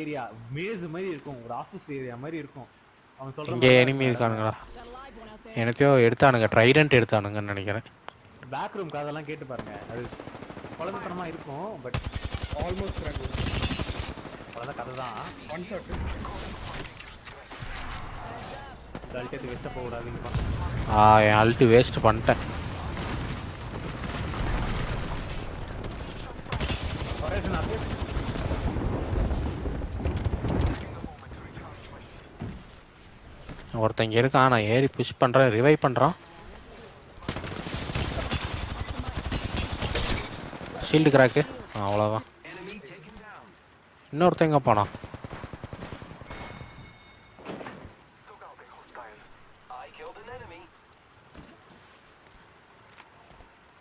Area maze மாதிரி இருக்கும் ஒரு ஆபீஸ் ஏரியா மாதிரி இருக்கும். அவன் சொல்ற இங்கே எனிமி இருக்கானுங்களா? எனத்தையோ எடுத்தானுங்க ட்ரைடன்ட் எடுத்தானுங்கன்னு நினைக்கிறேன். பேக் ரூம் கதெல்லாம் கேட்டு பாருங்க. அது குழந்தைத்தனமா இருக்கும் பட் ஆல்மோஸ்ட் கிராக் குழந்தை கதை தான். ஒன் ஷாட் கல்ட்டத்துக்கு வெஸ்ட போக கூடாதுங்கப்பா ஆ என் அல்ட்டு வேஸ்ட் பண்ணிட்டேன். Horizon ஒருத்தங்க இருக்கான் நான் ஏறி புஷ் பண்றேன் ரிவைவ் பண்றான். ஷீல்டு கிராக்கு அவ்வளோதான் இன்னொருத்தங்க போனா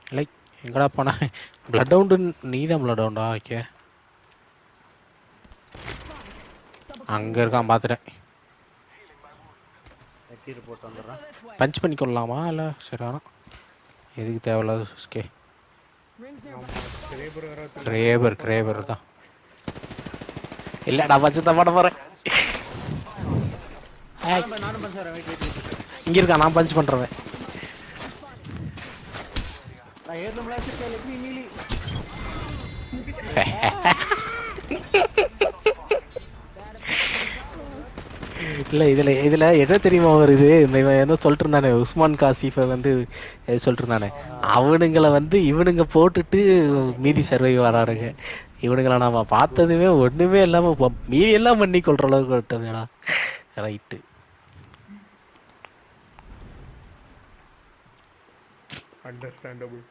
இல்லை எங்கடா போன? பிளட் அவுண்டு நீ தான் பிளட் அவுண்டா ஓகே. அங்கே இருக்கான் பார்த்துட்டேன். வெட்டி ரிப்போர்ட் வந்துடுறேன். பஞ்ச் பண்ணி கொள்ளலாமா இல்லை சரி வேணாம். எதுக்கு தேவையில்லாத ஸ்கே கிரேபர் கிரேபர் தான். இல்லடா வச்சு தான் பண்ண போகிறேன் இங்கே இருக்கா நான் பஞ்ச் பண்ணுறேன் நான் இல்லை இதில் இதில் என்ன தெரியுமா வருது? இந்த இவன் என்ன சொல்லிட்டு இருந்தானே உஸ்மான் காசிஃபை வந்து சொல்லிட்டு இருந்தானே அவனுங்களை வந்து இவனுங்க போட்டுட்டு மீதி சர்வை வரானுங்க. இவனுங்களை நாம பார்த்ததுமே ஒன்றுமே இல்லாமல் மீதி எல்லாம் பண்ணி கொள்கிற அளவுக்கு விட்டதுடா ரைட்டு அண்டர்ஸ்டாண்டபிள்